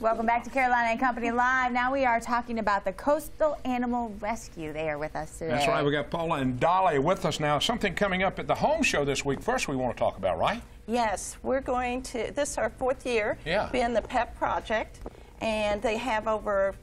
Welcome back to Carolina and Company Live. Now we are talking about the Coastal Animal Rescue. They are with us today. That's right. We got Paula and Dolly with us now. Something coming up at the home show this week. First, we want to talk about, right? Yes, we're going to, this is our fourth year Yeah. being the PEP project, and they have over,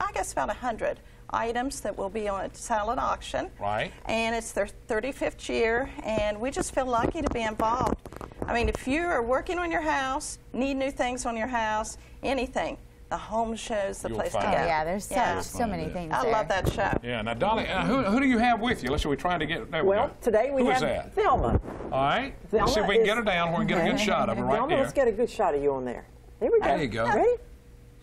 I guess, about 100 items that will be on a silent auction. Right. And it's their 35th year, and we just feel lucky to be involved. I mean, if you are working on your house, need new things on your house, anything, the home show's the You'll place to go. Oh, yeah, there's Yeah. so many it. things I there. love that show. Yeah. Now, Dolly, uh, who, who do you have with you? Let's see. We're trying to get. There we Well, go. today we Who is have that? Thelma. All right. Let's see if we can is- get her down where we can get a good shot of her right Thelma, there. let's get a good shot of you on there. There we go. There you go. Ready?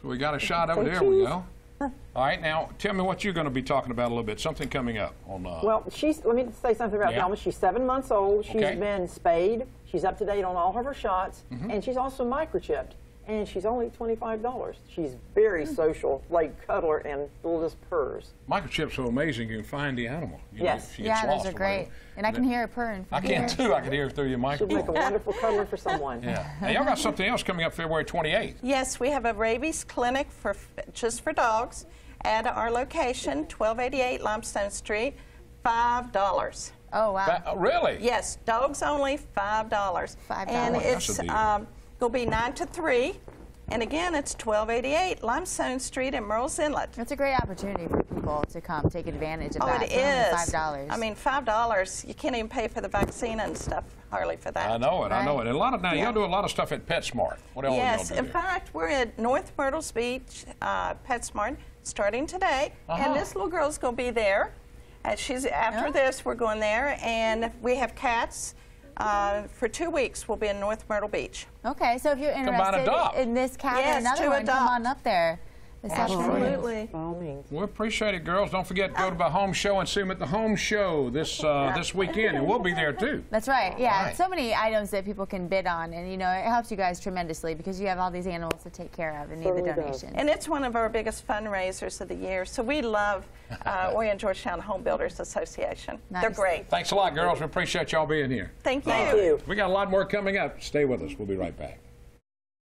So we got a shot over her. Thank There we go. All right. Now, tell me what you're going to be talking about a little bit. Something coming up on. Uh, Well, she's. Let me say something about Yeah. Thelma. She's seven months old. She's Okay. been spayed. She's up to date on all of her shots, Mm-hmm. and she's also microchipped. And she's only twenty-five dollars. She's very social, like cuddler and little just purrs. microchips are amazing. You can find the animal. You Yes. if she Yeah, those are great. And I can hear her purring. I can here. too. I can hear it through your She'll make a wonderful cuddler for someone. Yeah. Now, y'all got something else coming up February 28th. Yes, we have a rabies clinic for just for dogs at our location, 1288 Limestone Street, five dollars. Oh, wow. That- uh, really? Yes, dogs only, five dollars. $5. And That's a it's deal. um, going to be nine to three, and again, it's 1288 Limestone Street in Murrells Inlet. It's a great opportunity for people to come take advantage of Oh, that. it for only is. Five dollars. I mean, five dollars. You can't even pay for the vaccine and stuff hardly for that. I know it. I know it. And a lot of now, Yeah. y'all do a lot of stuff at PetSmart. What else Yes, y'all in do? fact, we're at North Myrtles Beach uh, PetSmart starting today, Uh-huh. and this little girl's going to be there. And she's after Oh. this, we're going there, and we have cats. Uh, for two weeks, we'll be in North Myrtle Beach. okay, so if you're interested in this cat Yes, and another to one, come on up there. This afternoon. Absolutely. By. We appreciate it, girls. Don't forget to go to the home show and see them at the home show this uh, this weekend, and we'll be there too. That's right. Yeah, right. so many items that people can bid on, and you know it helps you guys tremendously because you have all these animals to take care of and need the donations. And it's one of our biggest fundraisers of the year, so we love uh, Horry Georgetown Home Builders Association. They're great. Thanks a lot, girls. We appreciate y'all being here. Thank you. Thank you. We got a lot more coming up. Stay with us. We'll be right back.